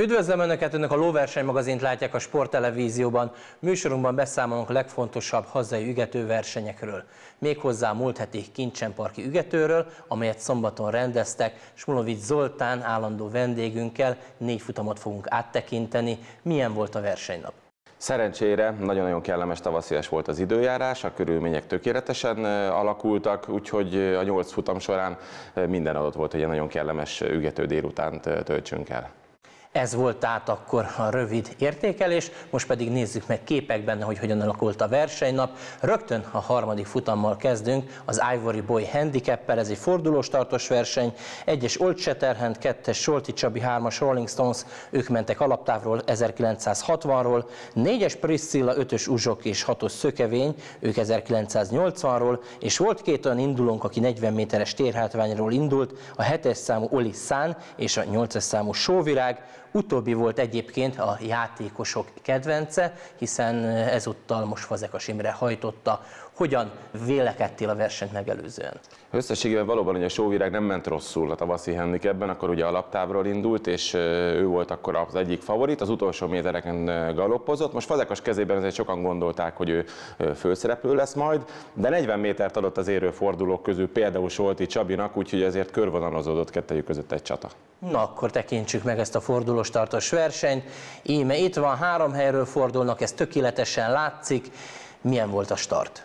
Üdvözlöm Önöket, Önök a Lóverseny magazint látják a Sporttelevízióban. Műsorunkban beszámolunk a legfontosabb hazai ügetőversenyekről. Méghozzá a múlt heti Kincsenparki ügetőről, amelyet szombaton rendeztek. Smulovic Zoltán állandó vendégünkkel négy futamot fogunk áttekinteni. Milyen volt a versenynap? Szerencsére nagyon-nagyon kellemes tavaszias volt az időjárás, a körülmények tökéletesen alakultak, úgyhogy a nyolc futam során minden adott volt, hogy egy nagyon kellemes ügető délutánt töltsünk el. Ez volt tehát akkor a rövid értékelés, most pedig nézzük meg képekben, hogy hogyan alakult a versenynap. Rögtön a harmadik futammal kezdünk, az Ivory Boy Handicap-per, ez egy fordulós tartós verseny, egyes Old Shatterhand, kettes Solti Csabi, hármas Rolling Stones, ők mentek alaptávról 1960-ról, négyes Priscilla, ötös Uzsok és hatos Szökevény, ők 1980-ról, és volt két olyan indulónk, aki 40 méteres térhátványról indult, a hetes számú Oli Szán és a nyolcas számú Sóvirág, Utóbbi volt egyébként a játékosok kedvence, hiszen ezúttal most Fazekas Imre hajtotta. Hogyan vélekedtél a versenyt megelőzően? Összességében valóban hogy a sóvirág nem ment rosszul a tavaszi handicapben, akkor ugye alaptávról indult, és ő volt akkor az egyik favorit, az utolsó métereken galoppozott. Most Fazekas kezében ezért sokan gondolták, hogy ő főszereplő lesz majd, de 40 métert adott az érő fordulók közül például Solti Csabinak, úgyhogy ezért körvonalazódott kettejük között egy csata. Na akkor tekintsük meg ezt a fordulós tartós versenyt. Íme itt van, három helyről fordulnak, ez tökéletesen látszik. Milyen volt a start?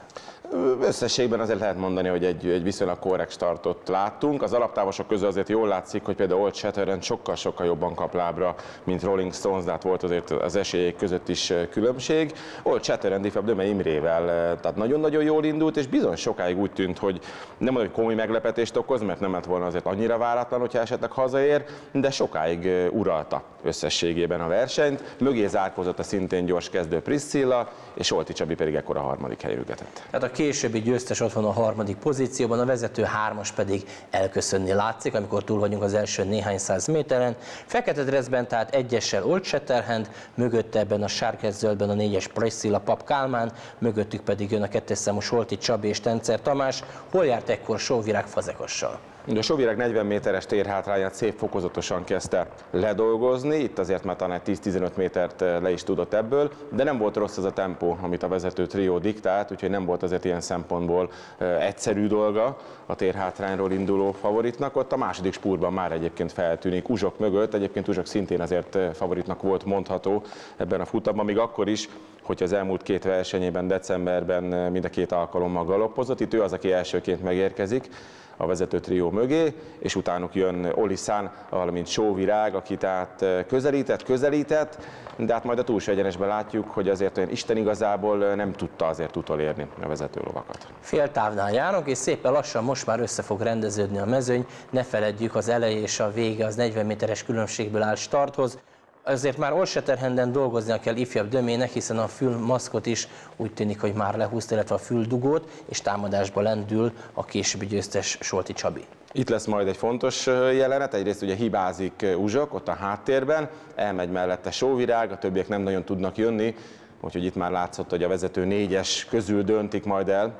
Összességben azért lehet mondani, hogy egy, egy viszonylag korrekt startot láttunk. Az alaptávosok közül azért jól látszik, hogy például Old Shatterhand sokkal-sokkal jobban kap lábra, mint Rolling Stones, de hát volt azért az esélyek között is különbség. Old Shatterhand ifjabb Döme Imrével, tehát nagyon-nagyon jól indult, és bizony sokáig úgy tűnt, hogy nem mondom, hogy komoly meglepetést okoz, mert nem lett volna azért annyira váratlan, hogyha esetleg hazaér, de sokáig uralta összességében a versenyt. Mögé zárkozott a szintén gyors kezdő Priscilla, és Olti Csabi pedig ekkor a harmadik helyre ügetett. Tehát a későbbi győztes ott van a harmadik pozícióban, a vezető hármas pedig elköszönni látszik, amikor túl vagyunk az első néhány száz méteren. Fekete dressben tehát egyessel Old Shatterhand, mögötte ebben a sárkez-zöldben a négyes Priscilla Pap Kálmán, mögöttük pedig jön a kettes számú Solti Csabi és Tencer Tamás. Hol járt ekkor Sóvirág Fazekassal? A Sovirág 40 méteres térhátrányát szép fokozatosan kezdte ledolgozni, itt azért már talán 10-15 métert eh, le is tudott ebből, de nem volt rossz az a tempó, amit a vezető trió diktált, úgyhogy nem volt azért ilyen szempontból eh, egyszerű dolga a térhátrányról induló favoritnak. Ott a második spúrban már egyébként feltűnik Uzsok mögött, egyébként Uzsok szintén azért eh, favoritnak volt mondható ebben a futamban, még akkor is, hogy az elmúlt két versenyében decemberben mind a két alkalommal galoppozott. Itt ő az, aki elsőként megérkezik a vezető trió mögé, és utánuk jön Oli Szán, valamint Sóvirág, aki tehát közelített, közelített, de hát majd a túlsó egyenesben látjuk, hogy azért olyan Isten igazából nem tudta azért utolérni a vezető lovakat. Fél távnál járunk, és szépen lassan most már össze fog rendeződni a mezőny. Ne feledjük, az eleje és a vége az 40 méteres különbségből áll starthoz azért már Olseterhenden dolgoznia kell ifjabb dömének, hiszen a fülmaszkot is úgy tűnik, hogy már lehúzta, illetve a füldugót, és támadásba lendül a későbbi győztes Solti Csabi. Itt lesz majd egy fontos jelenet, egyrészt ugye hibázik Uzsok ott a háttérben, elmegy mellette Sóvirág, a többiek nem nagyon tudnak jönni, úgyhogy itt már látszott, hogy a vezető négyes közül döntik majd el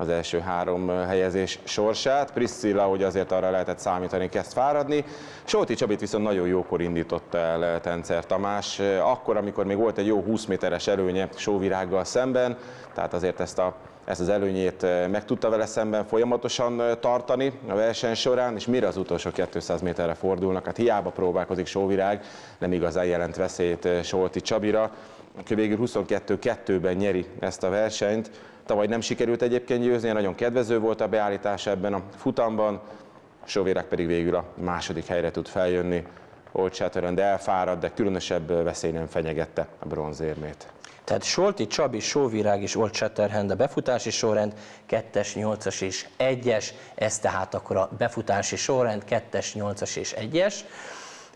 az első három helyezés sorsát. Priscilla, hogy azért arra lehetett számítani, kezd fáradni. Solti Csabit viszont nagyon jókor indította el Tencer Tamás, akkor, amikor még volt egy jó 20 méteres előnye Sóvirággal szemben, tehát azért ezt a ezt az előnyét meg tudta vele szemben folyamatosan tartani a verseny során, és mire az utolsó 200 méterre fordulnak, hát hiába próbálkozik Sóvirág, nem igazán jelent veszélyt Solti Csabira, aki végül 22-2-ben nyeri ezt a versenyt, Tavaly nem sikerült egyébként győzni, nagyon kedvező volt a beállítás ebben a futamban, Sovérek pedig végül a második helyre tud feljönni. Old Shatterhand elfárad, de különösebb veszély nem fenyegette a bronzérmét. Tehát Solti, Csabi, Sóvirág és Old Shatterhand a befutási sorrend, 2-es, 8-as és 1-es, ez tehát akkor a befutási sorrend, 2-es, 8-as és 1-es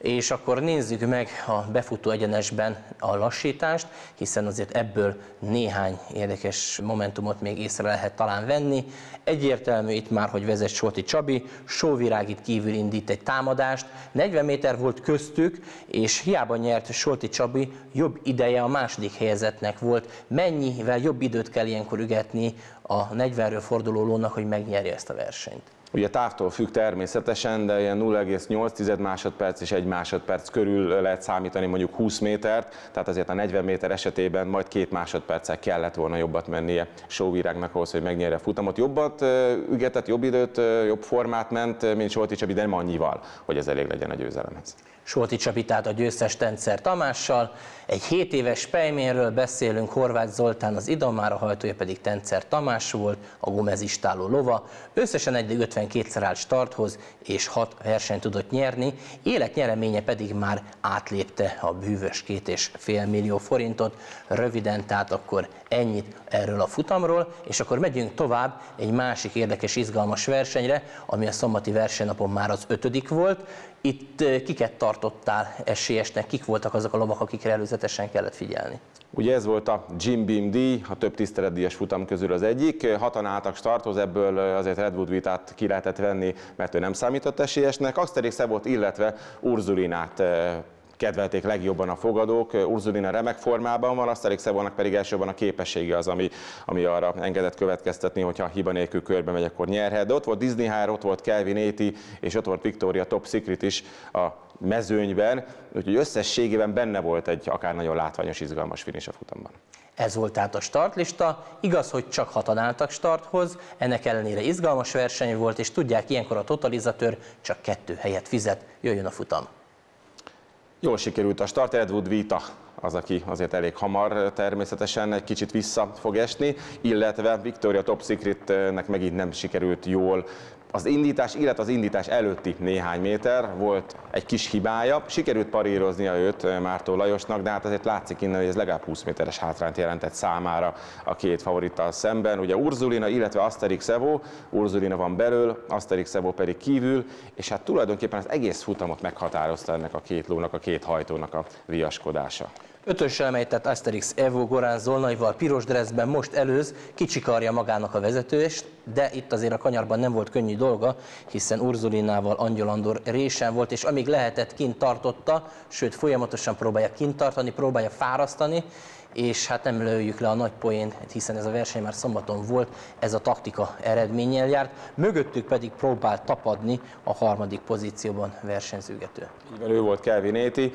és akkor nézzük meg a befutó egyenesben a lassítást, hiszen azért ebből néhány érdekes momentumot még észre lehet talán venni. Egyértelmű itt már, hogy vezet Solti Csabi, Sóvirág itt kívül indít egy támadást, 40 méter volt köztük, és hiába nyert Solti Csabi, jobb ideje a második helyezetnek volt. Mennyivel jobb időt kell ilyenkor ügetni a 40-ről forduló lónak, hogy megnyerje ezt a versenyt? Ugye távtól függ természetesen, de ilyen 0,8 másodperc és 1 másodperc körül lehet számítani mondjuk 20 métert, tehát azért a 40 méter esetében majd két másodperccel kellett volna jobbat mennie Sóvirágnak ahhoz, hogy megnyerje a futamot. Jobbat ügetett, jobb időt, jobb formát ment, mint Solti Csabi, de nem annyival, hogy ez elég legyen a győzelemhez. Solti Csapitát a győztes Tencer Tamással. Egy 7 éves pejménről beszélünk, Horváth Zoltán az Idomára hajtója pedig Tencer Tamás volt, a gumezistáló lova. Összesen egy 52-szer állt starthoz, és 6 versenyt tudott nyerni, életnyereménye pedig már átlépte a bűvös két és fél millió forintot. Röviden, tehát akkor ennyit erről a futamról, és akkor megyünk tovább egy másik érdekes, izgalmas versenyre, ami a szombati versenynapon már az ötödik volt, itt kiket tartottál esélyesnek, kik voltak azok a lovak, akikre előzetesen kellett figyelni? Ugye ez volt a Jim Beam D, a több tiszteletdíjas futam közül az egyik. Hatan álltak starthoz, ebből azért Redwood Vitát ki lehetett venni, mert ő nem számított esélyesnek. Asterix Szebot, illetve Urzulinát kedvelték legjobban a fogadók. Urzulina remek formában van, Asterix Szevónak pedig elsősorban a képessége az, ami, ami arra engedett következtetni, hogyha hiba nélkül körbe megy, akkor nyerhet. De ott volt Disney Hire, ott volt Kelvin Éti, és ott volt Victoria Top Secret is a mezőnyben, úgyhogy összességében benne volt egy akár nagyon látványos, izgalmas finish a futamban. Ez volt tehát a startlista. Igaz, hogy csak hatan álltak starthoz, ennek ellenére izgalmas verseny volt, és tudják, ilyenkor a totalizatőr csak kettő helyet fizet, jöjjön a futam. Jól sikerült a start, Edward Vita az, aki azért elég hamar természetesen egy kicsit vissza fog esni, illetve Victoria Top Secretnek megint nem sikerült jól az indítás, illetve az indítás előtti néhány méter volt egy kis hibája. Sikerült paríroznia őt Mártó Lajosnak, de hát azért látszik innen, hogy ez legalább 20 méteres hátrányt jelentett számára a két favorittal szemben. Ugye Urzulina, illetve Asterix Evo, Urzulina van belül, Asterix Evo pedig kívül, és hát tulajdonképpen az egész futamot meghatározta ennek a két lónak, a két hajtónak a viaskodása. Ötössel melytett Asterix Evo Gorán Zolnaival piros dressben most előz, kicsikarja magának a vezetőst, de itt azért a kanyarban nem volt könnyű dolga, hiszen Urzulinával Angyal Andor résen volt, és amíg lehetett kint tartotta, sőt folyamatosan próbálja kint tartani, próbálja fárasztani, és hát nem lőjük le a nagy poén, hiszen ez a verseny már szombaton volt, ez a taktika eredménnyel járt, mögöttük pedig próbált tapadni a harmadik pozícióban versenyzőgető. Így van, ő volt Kelvin Éti.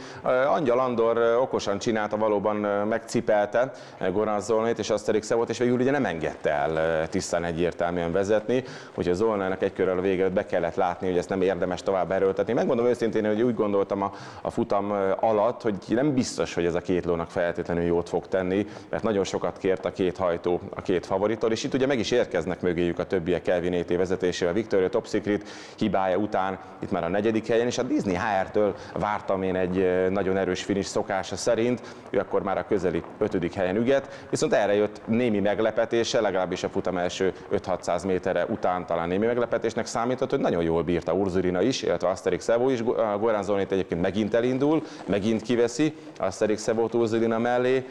Angyal Andor okosan csinálta, valóban megcipelte Goran Zolnét és Asterix volt, és végül ugye nem engedte el tisztán egyértelműen vezetni, a Zolnának egy körrel a vége be kellett látni, hogy ezt nem érdemes tovább erőltetni. Megmondom őszintén, hogy úgy gondoltam a, a futam alatt, hogy nem biztos, hogy ez a két lónak feltétlenül jót fog tenni, mert nagyon sokat kért a két hajtó a két favoritól, és itt ugye meg is érkeznek mögéjük a többiek Kelvin Éti vezetésével. Victoria Top Secret hibája után itt már a negyedik helyen, és a Disney HR-től vártam én egy nagyon erős finish szokása szerint, ő akkor már a közeli ötödik helyen üget, viszont erre jött némi meglepetése, legalábbis a futam első 5-600 méterre után talán némi meglepetésnek számított, hogy nagyon jól bírta Urzurina is, illetve Asterix Evo is, Goran Zolnit egyébként megint elindul, megint kiveszi Asterix Evo Urzurina mellé,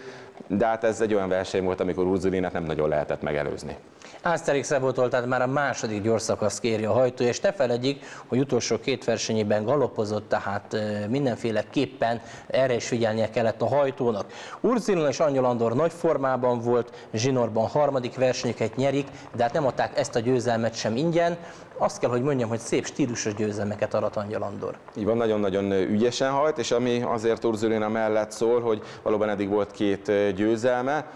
de hát ez egy olyan verseny volt, amikor Urzulinát nem nagyon lehetett megelőzni. Asterix Szabótól tehát már a második gyorszakaszt kéri a hajtó, és ne feledjék, hogy utolsó két versenyében galopozott, tehát mindenféleképpen erre is figyelnie kellett a hajtónak. Urzilon és Angyal Andor nagy formában volt, Zsinorban harmadik versenyeket nyerik, de hát nem adták ezt a győzelmet sem ingyen, azt kell, hogy mondjam, hogy szép stílusos győzelmeket arat Angyal Andor. Így van, nagyon-nagyon ügyesen hajt, és ami azért Urzulina mellett szól, hogy valóban eddig volt két győzelme,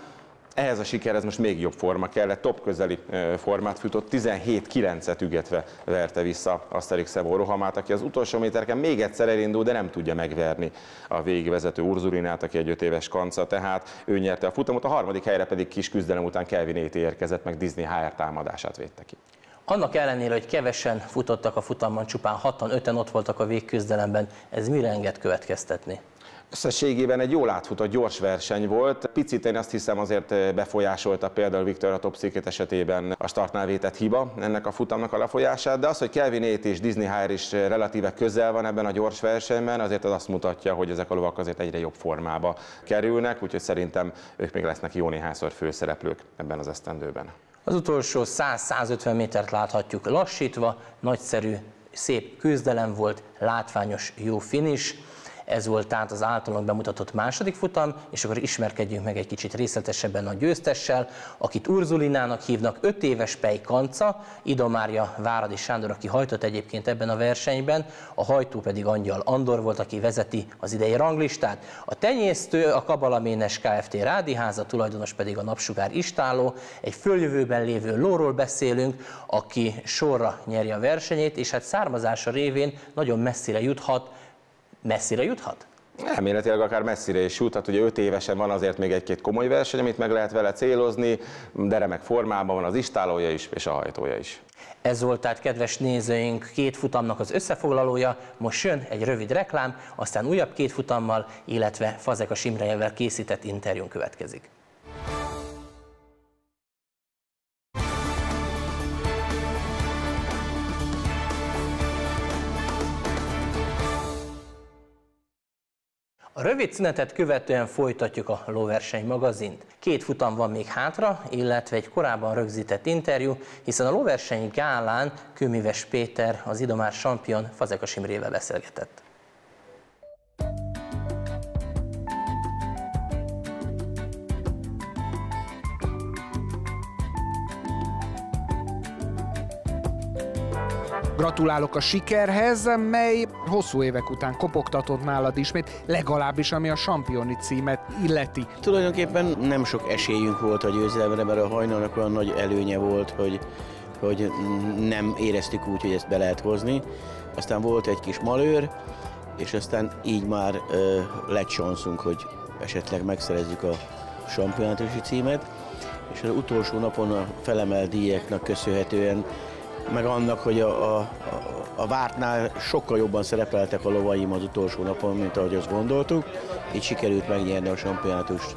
ehhez a sikerhez most még jobb forma kellett, top közeli formát futott, 17-9-et ügetve verte vissza Asterix Szevó rohamát, aki az utolsó méterken még egyszer elindul, de nem tudja megverni a végigvezető Urzulinát, aki egy 5 éves kanca, tehát ő nyerte a futamot, a harmadik helyre pedig kis küzdelem után Kelvin Éti érkezett, meg Disney HR támadását védte ki. Annak ellenére, hogy kevesen futottak a futamban, csupán 6-5-en ott voltak a végküzdelemben, ez mire enged következtetni? Összességében egy jól átfutott gyors verseny volt. Picit én azt hiszem azért befolyásolta például Viktor a Top Secret esetében a startnál vétett hiba ennek a futamnak a lefolyását, de az, hogy Kelvin Ét és Disney Hire is relatíve közel van ebben a gyors versenyben, azért az azt mutatja, hogy ezek a lovak azért egyre jobb formába kerülnek, úgyhogy szerintem ők még lesznek jó néhányszor főszereplők ebben az esztendőben. Az utolsó 100-150 métert láthatjuk lassítva, nagyszerű, szép küzdelem volt, látványos, jó finish. Ez volt tehát az általunk bemutatott második futam, és akkor ismerkedjünk meg egy kicsit részletesebben a győztessel, akit Urzulinának hívnak, 5 éves Pej Kanca, Idomária Váradi Sándor, aki hajtott egyébként ebben a versenyben, a hajtó pedig Angyal Andor volt, aki vezeti az idei ranglistát. A tenyésztő a Kabalaménes Kft. Rádiháza, tulajdonos pedig a Napsugár Istáló. Egy följövőben lévő lóról beszélünk, aki sorra nyeri a versenyét, és hát származása révén nagyon messzire juthat. Messzire juthat? Elméletileg akár messzire is juthat, ugye 5 évesen van azért még egy-két komoly verseny, amit meg lehet vele célozni, de remek formában van az istálója is, és a hajtója is. Ez volt tehát, kedves nézőink, két futamnak az összefoglalója. Most jön egy rövid reklám, aztán újabb két futammal, illetve Fazekas Imrejevel készített interjún következik. Rövid szünetet követően folytatjuk a lóverseny magazint. Két futam van még hátra, illetve egy korábban rögzített interjú, hiszen a lóverseny gálán Kőműves Péter, az Idomár sampion Fazekas Imrével beszélgetett. Gratulálok a sikerhez, mely hosszú évek után kopogtatott nálad ismét, legalábbis ami a sampioni címet illeti. Tulajdonképpen nem sok esélyünk volt a győzelemre, mert a hajnalnak olyan nagy előnye volt, hogy, hogy nem éreztük úgy, hogy ezt be lehet hozni. Aztán volt egy kis malőr, és aztán így már ö, hogy esetleg megszerezzük a sampionátusi címet, és az utolsó napon a felemelt díjaknak köszönhetően meg annak, hogy a, a, a vártnál sokkal jobban szerepeltek a lovaim az utolsó napon, mint ahogy azt gondoltuk. Így sikerült megnyerni a sampionátust.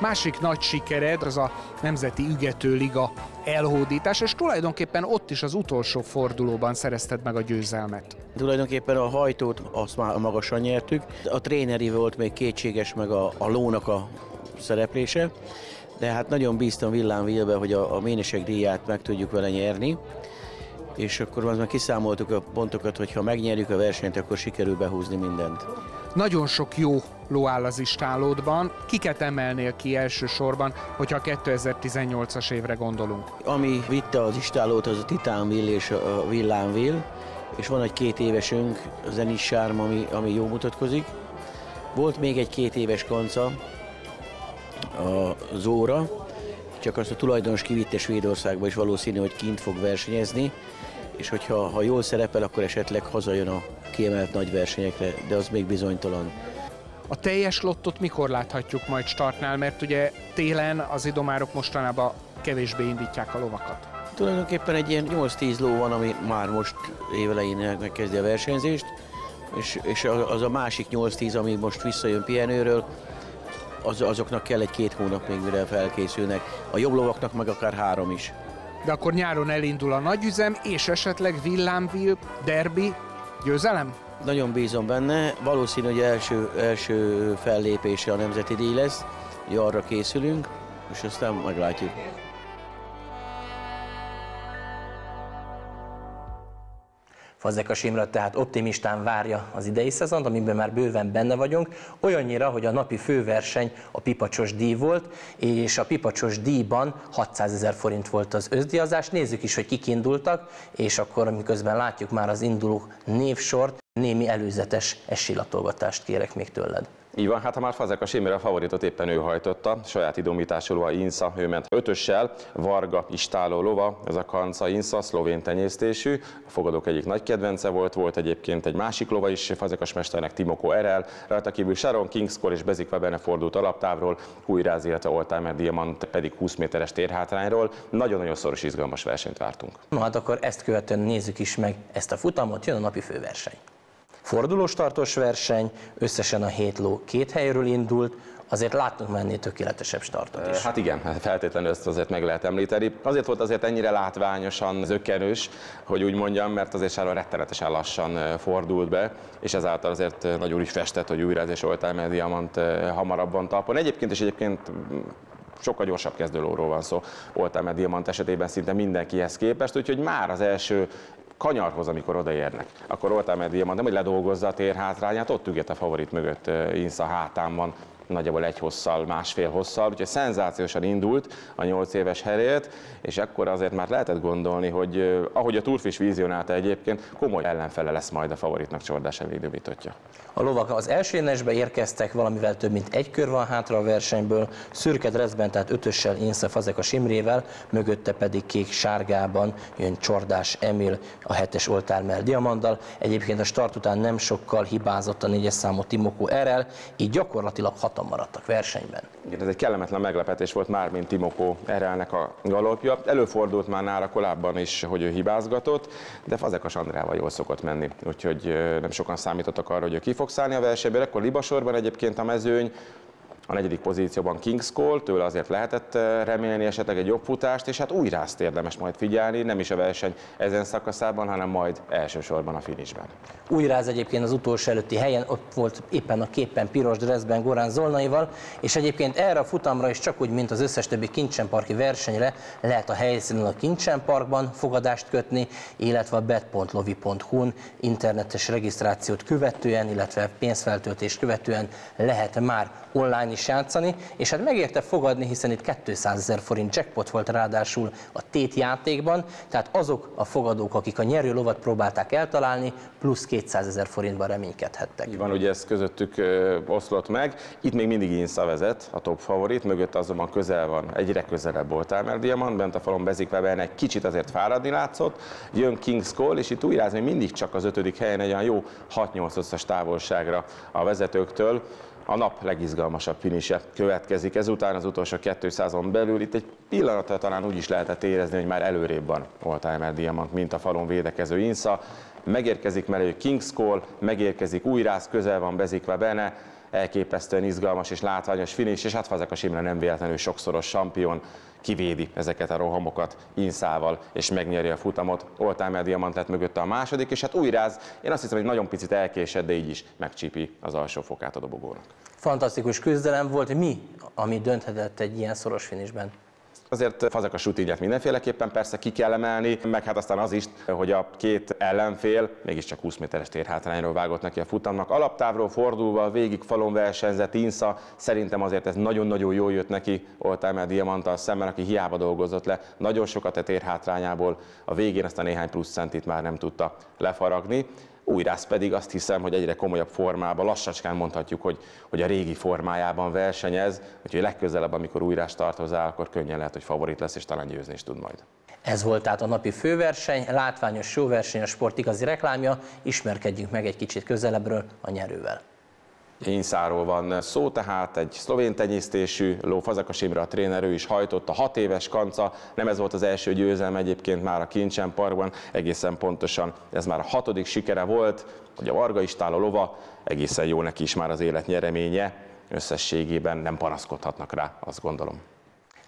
Másik nagy sikered az a Nemzeti Ügető Liga elhódítás, és tulajdonképpen ott is az utolsó fordulóban szerezted meg a győzelmet. Tulajdonképpen a hajtót azt már magasan nyertük. A tréneri volt még kétséges, meg a, a lónak a szereplése, de hát nagyon bíztam Villán Vilbe, hogy a, a ménesek díját meg tudjuk vele nyerni és akkor már kiszámoltuk a pontokat, hogy ha megnyerjük a versenyt, akkor sikerül behúzni mindent. Nagyon sok jó ló áll az istálódban. Kiket emelnél ki elsősorban, hogyha a 2018-as évre gondolunk? Ami vitte az istálót, az a Titánville és a Villánville, és van egy két évesünk, a Zenis Sárm, ami, ami jó mutatkozik. Volt még egy két éves kanca, a Zóra, csak azt a tulajdonos kivitte Svédországba, és valószínű, hogy kint fog versenyezni, és hogyha ha jól szerepel, akkor esetleg hazajön a kiemelt nagy versenyekre, de az még bizonytalan. A teljes lottot mikor láthatjuk majd startnál, mert ugye télen az idomárok mostanában kevésbé indítják a lovakat. Tulajdonképpen egy ilyen 8-10 ló van, ami már most évelején megkezdi a versenyzést, és, és az a másik 8-10, ami most visszajön pihenőről, az, azoknak kell egy-két hónap még, mire felkészülnek. A jobb lovaknak meg akár három is. De akkor nyáron elindul a nagyüzem, és esetleg villámvil, derbi, győzelem? Nagyon bízom benne. Valószínű, hogy első, első fellépése a Nemzeti Díj lesz. hogy arra készülünk, és aztán meglátjuk. Fazekas Imre tehát optimistán várja az idei szezont, amiben már bőven benne vagyunk, olyannyira, hogy a napi főverseny a pipacsos díj volt, és a pipacsos díjban 600 ezer forint volt az özdiazás. Nézzük is, hogy kik indultak, és akkor miközben látjuk már az induló névsort, némi előzetes esélylatolgatást kérek még tőled. Így van, hát ha már Fazekas Imre a favoritot éppen ő hajtotta, saját idomítású lova Insza, ő ment ötössel, Varga istáló lova, ez a Kanca Insza, szlovén tenyésztésű, a fogadók egyik nagy kedvence volt, volt egyébként egy másik lova is, Fazekas mesternek Timoko Erel, rajta kívül Sharon Kingskor és Bezik Weberne fordult alaptávról, Hújráz, illetve Oldtimer Diamant pedig 20 méteres térhátrányról. Nagyon-nagyon szoros, izgalmas versenyt vártunk. Na hát akkor ezt követően nézzük is meg ezt a futamot, jön a napi főverseny. Fordulós tartós verseny, összesen a hét ló két helyről indult, azért láttunk menni tökéletesebb startot is. Hát igen, feltétlenül ezt azért meg lehet említeni. Azért volt azért ennyire látványosan zökkenős, hogy úgy mondjam, mert azért Sáron rettenetesen lassan fordult be, és ezáltal azért nagyon is festett, hogy újra ez Oldtimer Diamant hamarabban talpon. Egyébként is egyébként sokkal gyorsabb kezdőlóról van szó, Oldtimer Diamant esetében szinte mindenkihez képest, úgyhogy már az első kanyarhoz, amikor odaérnek, akkor Oltámer Diamant nem, hogy ledolgozza a tér hátrányát, ott üget a favorit mögött Insza hátán van, nagyjából egy hosszal, másfél hosszal, úgyhogy szenzációsan indult a 8 éves herét, és akkor azért már lehetett gondolni, hogy ahogy a Turfish vizionálta egyébként, komoly ellenfele lesz majd a favoritnak Csordás elvédőbítottja. A lovak az első énesbe érkeztek, valamivel több mint egy kör van hátra a versenyből, szürke dressben, tehát ötössel Insze Fazeka Simrével, mögötte pedig kék-sárgában jön Csordás Emil a hetes oltármel Diamanddal. Egyébként a start után nem sokkal hibázott a négyes számú Timokó Erel, így gyakorlatilag hatan maradtak versenyben. Igen, ez egy kellemetlen meglepetés volt már, mint Timokó Erelnek a galopja. Előfordult már nála korábban is, hogy ő hibázgatott, de Fazekas Andrával jól szokott menni, úgyhogy nem sokan számítottak arra, hogy ő ki fog szállni a versenyből. Akkor Libasorban egyébként a mezőny a negyedik pozícióban Kings Cole, tőle azért lehetett eh, remélni esetleg egy jobb futást, és hát újrázt érdemes majd figyelni, nem is a verseny ezen szakaszában, hanem majd elsősorban a finishben. Újráz egyébként az utolsó előtti helyen, ott volt éppen a képen piros dressben Gorán Zolnaival, és egyébként erre a futamra is csak úgy, mint az összes többi kincsenparki versenyre lehet a helyszínen a kincsenparkban fogadást kötni, illetve a bet.lovi.hu-n internetes regisztrációt követően, illetve pénzfeltöltést követően lehet már online is játszani, és hát megérte fogadni, hiszen itt 200 ezer forint jackpot volt ráadásul a tét játékban, tehát azok a fogadók, akik a nyerő lovat próbálták eltalálni, plusz 200 ezer forintban reménykedhettek. Így van, ugye ez közöttük oszlott meg. Itt még mindig Insza vezet, a top favorit, mögött azonban közel van, egyre közelebb volt Elmer Diamant, bent a falon Bezik Weber egy kicsit azért fáradni látszott, jön King's Call, és itt újráz még mindig csak az ötödik helyen egy olyan jó 6-8-as távolságra a vezetőktől a nap legizgalmasabb finise következik. Ezután az utolsó 200-on belül itt egy pillanatra talán úgy is lehetett érezni, hogy már előrébb van Oldtimer Diamant, mint a falon védekező Insza. Megérkezik mellé King's Call, megérkezik Újrász, közel van bezikve benne, elképesztően izgalmas és látványos finish, és hát Fazekas Imre nem véletlenül sokszoros sampion, kivédi ezeket a rohamokat Inszával, és megnyeri a futamot. Oltámer Diamant lett mögötte a második, és hát újráz, én azt hiszem, hogy nagyon picit elkésett, de így is megcsípi az alsó fokát a dobogónak. Fantasztikus küzdelem volt. Mi, ami dönthetett egy ilyen szoros finisben? Azért Fazekas rutinját mindenféleképpen persze ki kell emelni, meg hát aztán az is, hogy a két ellenfél mégiscsak 20 méteres térhátrányról vágott neki a futamnak. Alaptávról fordulva, végig falon versenyzett Insza, szerintem azért ez nagyon-nagyon jól jött neki Oltámer Diamanttal szemben, aki hiába dolgozott le, nagyon sokat a térhátrányából, a végén azt a néhány plusz centit már nem tudta lefaragni. Újrász pedig azt hiszem, hogy egyre komolyabb formában, lassacskán mondhatjuk, hogy, hogy a régi formájában versenyez, úgyhogy legközelebb, amikor újrás tart hozzá, akkor könnyen lehet, hogy favorit lesz, és talán győzni is tud majd. Ez volt tehát a napi főverseny, látványos showverseny, a sport igazi reklámja, ismerkedjünk meg egy kicsit közelebbről a nyerővel. Inszáról van szó, tehát egy szlovén tenyésztésű ló, Imre a tréner, ő is hajtott a hat éves kanca, nem ez volt az első győzelem egyébként már a Kincsen Parkban, egészen pontosan ez már a hatodik sikere volt, hogy a Varga Istál a lova, egészen jó neki is már az élet nyereménye, összességében nem panaszkodhatnak rá, azt gondolom.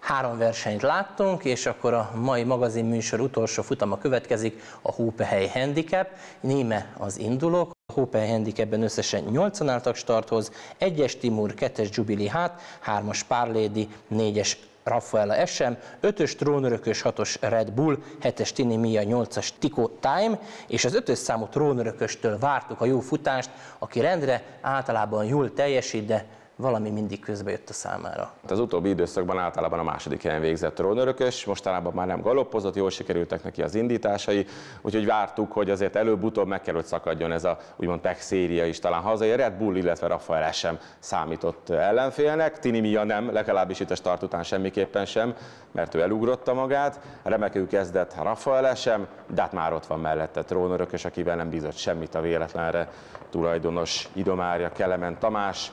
Három versenyt láttunk, és akkor a mai magazin műsor utolsó futama következik, a Hópehely Handicap. Néme az indulók, a Hópehely Handicapben összesen 8 álltak starthoz, 1-es Timur, 2-es Jubilee Hát, 3-as Párlédi, 4-es Raffaella SM, 5-ös trónörökös 6-os Red Bull, 7-es Tini Mia, 8-as Tico Time, és az 5-ös számú trónörököstől vártuk a jó futást, aki rendre általában jól teljesít, de valami mindig közbe jött a számára. Az utóbbi időszakban általában a második helyen végzett trónörökös, mostanában már nem galoppozott, jól sikerültek neki az indításai, úgyhogy vártuk, hogy azért előbb-utóbb meg kell, hogy szakadjon ez a úgymond tech széria is. Talán hazai Red Bull, illetve Rafael sem számított ellenfélnek, Tini Mia nem, legalábbis itt a start után semmiképpen sem, mert ő elugrotta magát, remekül kezdett Rafael sem, de hát már ott van mellette trónörökös, akivel nem bízott semmit a véletlenre, tulajdonos Idomárja Kelemen Tamás,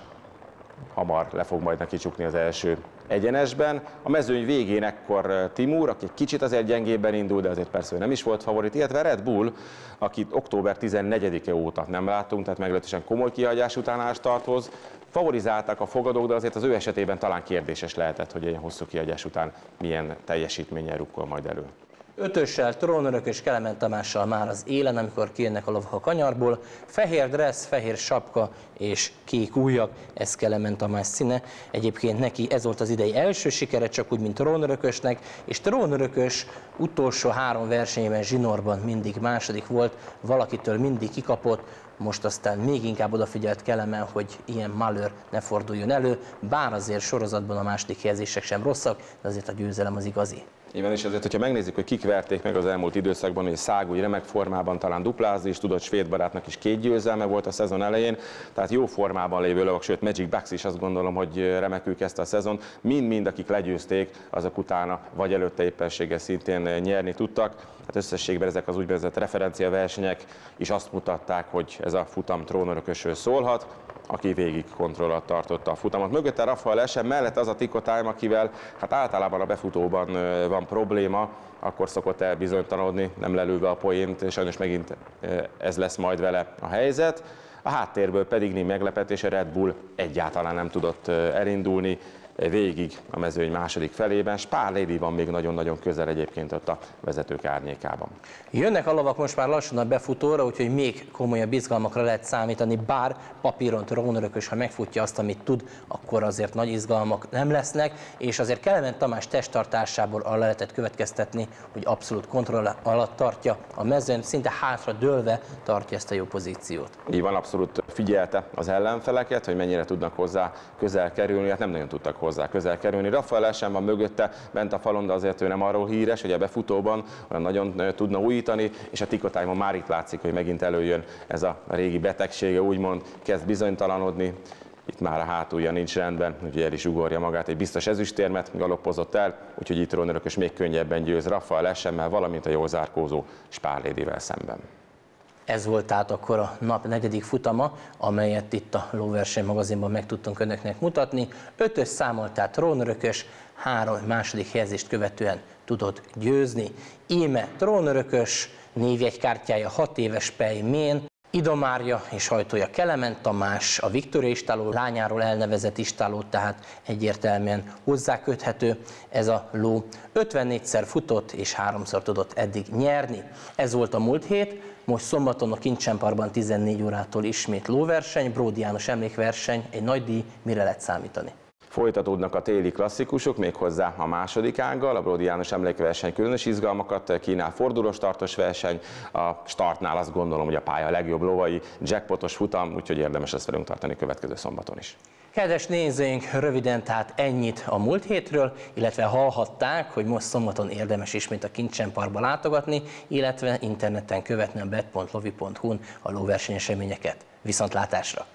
hamar le fog majd neki csukni az első egyenesben. A mezőny végén ekkor eh, Timur, aki egy kicsit azért gyengébben indul, de azért persze nem is volt favorit, illetve Red Bull, akit október 14-e óta nem láttunk, tehát meglehetősen komoly kihagyás után áll starthoz. Favorizálták a fogadók, de azért az ő esetében talán kérdéses lehetett, hogy ilyen hosszú kihagyás után milyen teljesítménnyel rukkol majd elő. Ötössel, trónörökös Kelemen Tamással már az élen, amikor kijönnek a lovak a kanyarból. Fehér dressz, fehér sapka és kék ujjak, ez Kelemen Tamás színe. Egyébként neki ez volt az idei első sikere, csak úgy, mint trónörökösnek, és trónörökös utolsó három versenyében zsinórban mindig második volt, valakitől mindig kikapott, most aztán még inkább odafigyelt Kelemen, hogy ilyen malőr ne forduljon elő, bár azért sorozatban a második helyezések sem rosszak, de azért a győzelem az igazi. Igen, és azért, hogyha megnézzük, hogy kik verték meg az elmúlt időszakban, hogy Szág úgy remek formában talán duplázni is tudott, svéd barátnak is két győzelme volt a szezon elején, tehát jó formában lévő lovak, sőt Magic Bucks is azt gondolom, hogy remekül kezdte a szezon. Mind-mind, akik legyőzték, azok utána vagy előtte éppenséggel szintén nyerni tudtak. Hát összességben ezek az úgynevezett referencia versenyek is azt mutatták, hogy ez a futam trónörökösről szólhat aki végig kontrollat tartotta a futamot. Mögötte Rafael Esen, mellett az a Tico akivel hát általában a befutóban van probléma, akkor szokott el bizonytalanodni, nem lelőve a poént, és sajnos megint ez lesz majd vele a helyzet. A háttérből pedig némi meglepetés, a Red Bull egyáltalán nem tudott elindulni, végig a mezőny második felében. Spár Lady van még nagyon-nagyon közel egyébként ott a vezetők árnyékában. Jönnek a lovak most már lassan a befutóra, úgyhogy még komolyabb izgalmakra lehet számítani, bár papíron Rónörökös, ha megfutja azt, amit tud, akkor azért nagy izgalmak nem lesznek, és azért Kelemen Tamás testtartásából arra lehetett következtetni, hogy abszolút kontroll alatt tartja a mezőn, szinte hátra dőlve tartja ezt a jó pozíciót. Így van, abszolút figyelte az ellenfeleket, hogy mennyire tudnak hozzá közel kerülni, hát nem nagyon tudtak hozzá közel kerülni. Rafael sem van mögötte, bent a falon, de azért ő nem arról híres, hogy a befutóban olyan nagyon tudna újítani, és a Tikotájban már itt látszik, hogy megint előjön ez a régi betegsége, úgymond kezd bizonytalanodni. Itt már a hátulja nincs rendben, úgyhogy el is ugorja magát egy biztos ezüstérmet, galoppozott el, úgyhogy itt Ronörökös még könnyebben győz Rafael esemmel, valamint a jól zárkózó Spárlédivel szemben. Ez volt tehát akkor a nap negyedik futama, amelyet itt a Lóverseny magazinban meg tudtunk önöknek mutatni. Ötös számolt, tehát trónörökös, három második helyezést követően tudott győzni. Íme trónörökös, névjegykártyája 6 éves Pej Mén, Idomárja és hajtója Kelemen Tamás, a Viktor Istáló lányáról elnevezett istáló, tehát egyértelműen hozzáköthető ez a ló. 54-szer futott és háromszor tudott eddig nyerni. Ez volt a múlt hét, most szombaton a Kincsenparkban 14 órától ismét lóverseny, Bródi János emlékverseny, egy nagy díj, mire lehet számítani? Folytatódnak a téli klasszikusok, méghozzá a második ággal. A Brody János emlékverseny különös izgalmakat kínál, fordulós tartos verseny. A startnál azt gondolom, hogy a pálya a legjobb lovai, jackpotos futam, úgyhogy érdemes ezt velünk tartani következő szombaton is. Kedves nézőink, röviden tehát ennyit a múlt hétről, illetve hallhatták, hogy most szombaton érdemes ismét a Kincsen Parkba látogatni, illetve interneten követni a bet.lovi.hu-n a lóversenyeseményeket. Viszontlátásra!